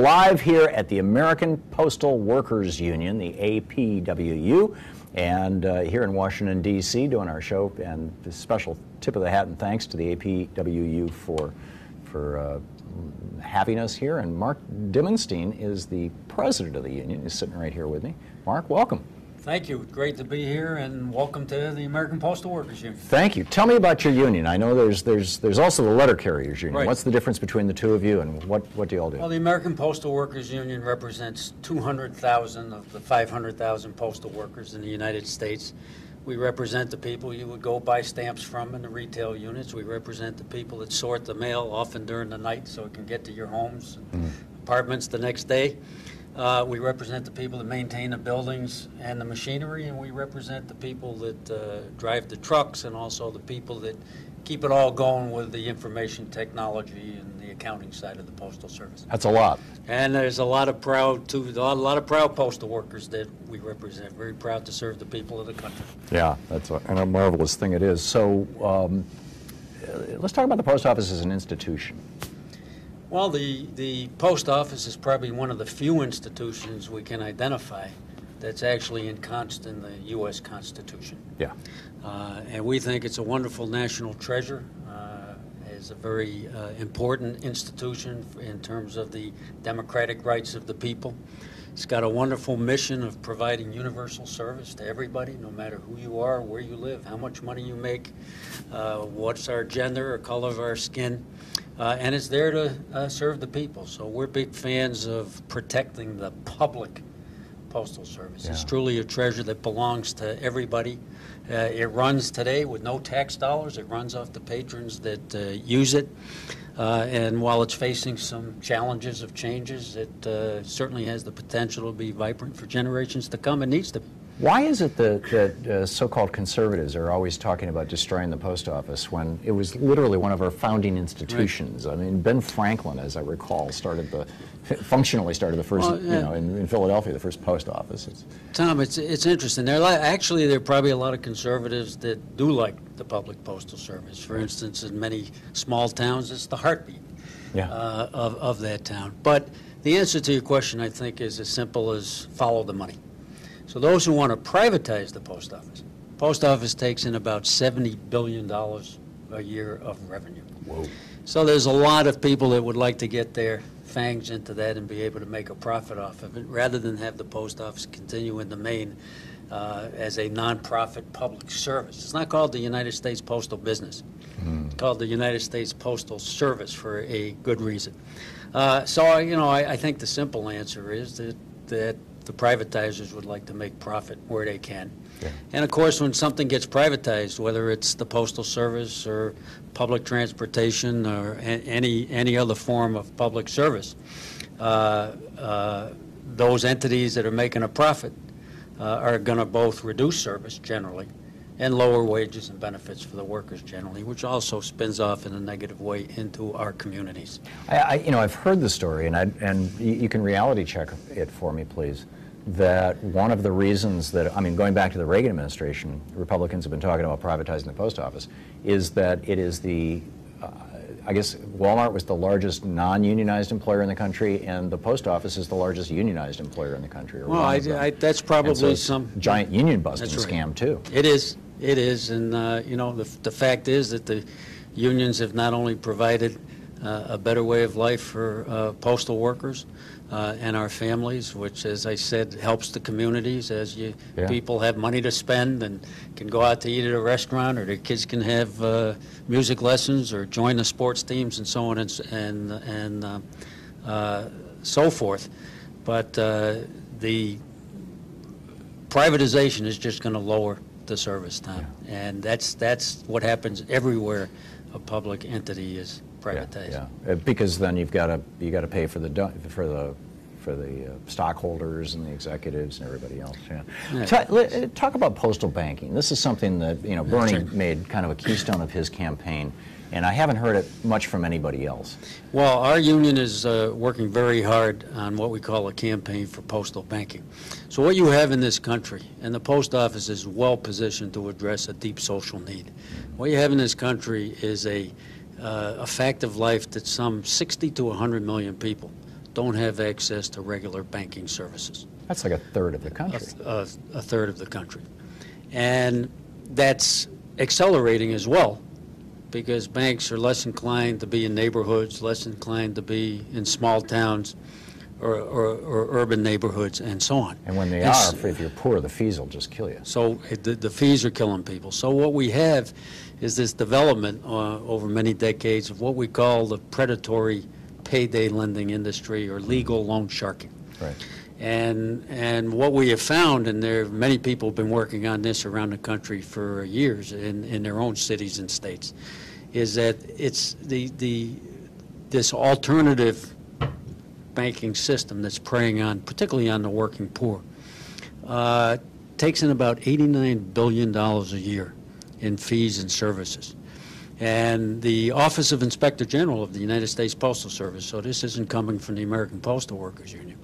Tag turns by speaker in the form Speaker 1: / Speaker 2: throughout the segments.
Speaker 1: live here at the American Postal Workers Union, the APWU, and uh, here in Washington, D.C., doing our show. And a special tip of the hat and thanks to the APWU for, for uh, having us here. And Mark Dimondstein is the president of the union. He's sitting right here with me. Mark, welcome.
Speaker 2: Thank you. Great to be here, and welcome to the American Postal Workers Union.
Speaker 1: Thank you. Tell me about your union. I know there's there's there's also the letter carriers union.
Speaker 2: Right.
Speaker 1: What's the difference between the two of you, and what what do you all do?
Speaker 2: Well, the American Postal Workers Union represents 200,000 of the 500,000 postal workers in the United States. We represent the people you would go buy stamps from in the retail units. We represent the people that sort the mail, often during the night, so it can get to your homes and mm. apartments the next day. Uh, we represent the people that maintain the buildings and the machinery, and we represent the people that uh, drive the trucks and also the people that keep it all going with the information technology and the accounting side of the postal service.
Speaker 1: That's a lot.
Speaker 2: And there's a lot of proud, a lot, of proud postal workers that we represent. Very proud to serve the people of the country.
Speaker 1: Yeah, that's a, and a marvelous thing it is. So um, let's talk about the post office as an institution.
Speaker 2: Well, the, the post office is probably one of the few institutions we can identify that's actually encompassed in the U.S. Constitution.
Speaker 1: Yeah.
Speaker 2: Uh, and we think it's a wonderful national treasure. Uh, is a very uh, important institution in terms of the democratic rights of the people. It's got a wonderful mission of providing universal service to everybody, no matter who you are, where you live, how much money you make, uh, what's our gender or color of our skin. Uh, and it's there to uh, serve the people. So we're big fans of protecting the public postal service. It's truly a treasure that belongs to everybody. Uh, it runs today with no tax dollars. It runs off the patrons that uh, use it. Uh, and while it's facing some challenges of changes, it uh, certainly has the potential to be vibrant for generations to come. It needs to be.
Speaker 1: Why is it that, that uh, so-called conservatives are always talking about destroying the post office when it was literally one of our founding institutions? I mean, Ben Franklin, as I recall, started the functionally started the first,
Speaker 2: Well,
Speaker 1: you know, in, in Philadelphia, the first post office. It's,
Speaker 2: Thom, it's, it's interesting. There are, actually, there are probably a lot of conservatives that do like the public postal service. For instance, in many small towns, it's the heartbeat
Speaker 1: yeah.
Speaker 2: uh, of, of that town. But the answer to your question, I think, is as simple as follow the money. So those who want to privatize the post office, post office takes in about $70 billion a year of revenue.
Speaker 1: Whoa.
Speaker 2: So there's a lot of people that would like to get their fangs into that and be able to make a profit off of it, rather than have the post office continue in the main uh, as a nonprofit public service. It's not called the United States Postal Business. It's called the United States Postal Service for a good reason. Uh, so, you know, I, I think the simple answer is that, that the privatizers would like to make profit where they can.
Speaker 1: Yeah.
Speaker 2: And of course, when something gets privatized, whether it's the postal service or public transportation or any, any other form of public service, uh, uh, those entities that are making a profit uh, are going to both reduce service generally and lower wages and benefits for the workers generally, which also spins off in a negative way into our communities.
Speaker 1: I, I, you know, I've heard the story, and I, and you, you can reality check it for me, please. That one of the reasons that I mean, going back to the Reagan administration, Republicans have been talking about privatizing the post office, is that it is the, uh, I guess Walmart was the largest non-unionized employer in the country, and the post office is the largest unionized employer in the country.
Speaker 2: Well, I. I, that's
Speaker 1: And so
Speaker 2: probably some.
Speaker 1: giant union busting
Speaker 2: right.
Speaker 1: scam too.
Speaker 2: It is, it is, and, uh, you know, the, the fact is that the unions have not only provided uh, a better way of life for uh, postal workers uh, and our families, which, as I said, helps the communities as you,
Speaker 1: Yeah.
Speaker 2: people have money to spend and can go out to eat at a restaurant, or their kids can have uh, music lessons, or join the sports teams, and so on and, and, and uh, uh, so forth. But uh, the privatization is just going to lower the service time. And that's, that's what happens everywhere a public entity is privatized.
Speaker 1: Yeah, yeah. Uh, because then you've got to you got to pay for the for the for the uh, stockholders and the executives and everybody else. Yeah.
Speaker 2: Yeah.
Speaker 1: Ta- let- uh, talk about postal banking. This is something that you know Bernie made kind of a keystone of his campaign, and I haven't heard it much from anybody else.
Speaker 2: Well, our union is uh, working very hard on what we call a campaign for postal banking. So what you have in this country, and the post office is well positioned to address a deep social need. What you have in this country is a, uh, a fact of life that some 60 to 100 million people don't have access to regular banking services
Speaker 1: That's like a third of the
Speaker 2: a,
Speaker 1: country.
Speaker 2: a, a third of the country. And that's accelerating as well, because banks are less inclined to be in neighborhoods, less inclined to be in small towns or, or, or urban neighborhoods, and so on.
Speaker 1: And when they
Speaker 2: And
Speaker 1: are, if you're poor, the fees will just kill you.
Speaker 2: so the, the fees are killing people. So what we have is this development uh, over many decades of what we call the predatory payday lending industry or legal loan sharking.
Speaker 1: Right.
Speaker 2: And, and what we have found, and there, are many people have been working on this around the country for years in, in their own cities and states, is that it's the, the, this alternative banking system that's preying on, particularly on the working poor, uh, takes in about $89 billion a year in fees and services. And the Office of Inspector General of the United States Postal Service, so this isn't coming from the American Postal Workers Union,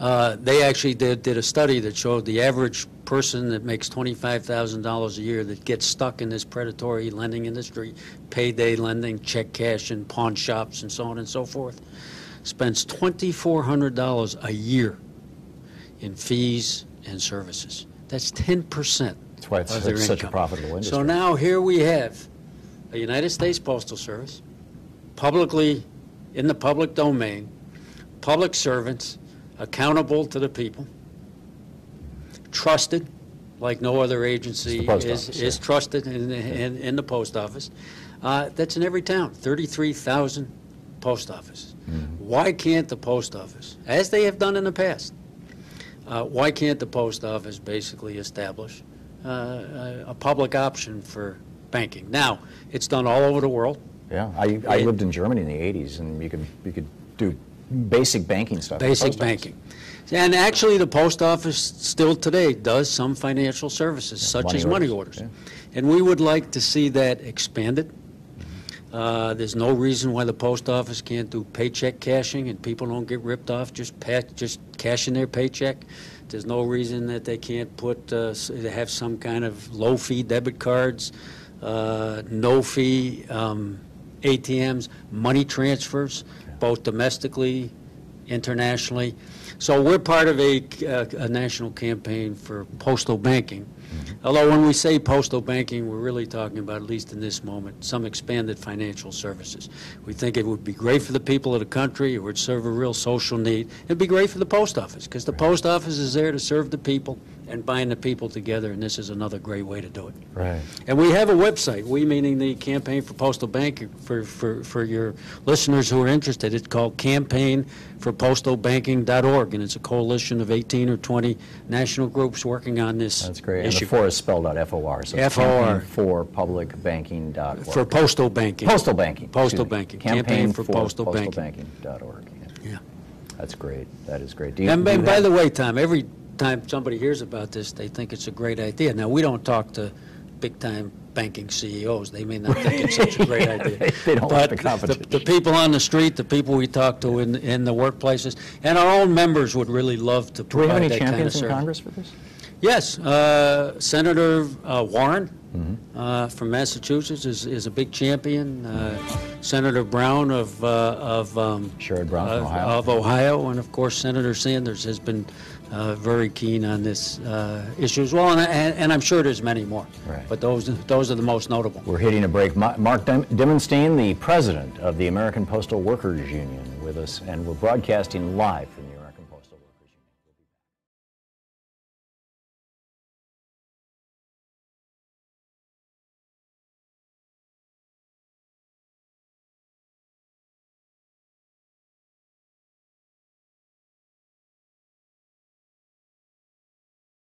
Speaker 2: uh, they actually did, did a study that showed the average person that makes $25,000 a year that gets stuck in this predatory lending industry, payday lending, check cashing, pawn shops, and so on and so forth, spends $2,400 a year in fees and services. That's 10%
Speaker 1: That's why it's
Speaker 2: their
Speaker 1: such a profitable industry.
Speaker 2: So now here we have a United States Postal Service, publicly, in the public domain, public servants, accountable to the people, trusted, like no other agency
Speaker 1: It's the post
Speaker 2: is,
Speaker 1: office,
Speaker 2: is
Speaker 1: yeah.
Speaker 2: trusted in, in, in the post office. Uh, That's in every town, 33,000 post offices.
Speaker 1: Mm-hmm.
Speaker 2: Why can't the post office, as they have done in the past, uh, why can't the post office basically establish uh, a, a public option for banking? Now, it's done all over the world.
Speaker 1: Yeah, I, I
Speaker 2: It-
Speaker 1: lived in Germany in the 80s, and you could, you could do basic banking stuff.
Speaker 2: Basic banking. And actually, the post office still today does some financial services, such
Speaker 1: money
Speaker 2: as money
Speaker 1: orders,
Speaker 2: orders.
Speaker 1: yeah.
Speaker 2: And we would like to see that expanded. Uh, There's no reason why the post office can't do paycheck cashing and people don't get ripped off just just cashing their paycheck. There's no reason that they can't put, uh, have some kind of low-fee debit cards, uh, no-fee um, ATMs, money transfers, both domestically, internationally. So we're part of a, uh, a national campaign for postal banking. Although when we say postal banking, we're really talking about, at least in this moment, some expanded financial services. We think it would be great for the people of the country, it would serve a real social need. It'd be great for the post office, because the post office is there to serve the people and bind the people together, and this is another great way to do it.
Speaker 1: Right.
Speaker 2: And we have a website, we meaning the Campaign for Postal Banking, for, for, for your listeners who are interested. It's called campaignforpostalbanking.org, and it's a coalition of 18 or 20 national groups working on this
Speaker 1: That's great. And the four is spelled out F-O-R. So it's
Speaker 2: F.O.R..
Speaker 1: campaignforpublicbanking.org.
Speaker 2: For postal banking.
Speaker 1: Postal banking.
Speaker 2: Postal banking. Campaign for postal banking.
Speaker 1: Postalbanking.org. Yeah.
Speaker 2: Yeah.
Speaker 1: That's great. That is great. You-
Speaker 2: And by by the way, Thom, every time somebody hears about this, they think it's a great idea. Now, we don't talk to big-time banking CEOs. They may not think it's such a great idea.
Speaker 1: They don't like the
Speaker 2: But. The people on the street, the people we talk to in, in the workplaces, and our own members would really love to
Speaker 1: Do we have
Speaker 2: provide
Speaker 1: any
Speaker 2: that kind of
Speaker 1: champions in
Speaker 2: service.
Speaker 1: Congress for this?
Speaker 2: Yes, uh, Senator uh, Warren
Speaker 1: Mm-hmm.
Speaker 2: uh, from Massachusetts is, is a big champion. Uh, Senator Brown of, uh, of. um,
Speaker 1: Sherrod Brown
Speaker 2: of-
Speaker 1: Ohio.
Speaker 2: Of Ohio, and of course Senator Sanders has been uh, very keen on this uh, issue as well, and, and and I'm sure there's many more.
Speaker 1: Right.
Speaker 2: But those, those are the most notable.
Speaker 1: We're hitting a break. Mark Dimondstein, the president of the American Postal Workers Union, with us, and we're broadcasting live from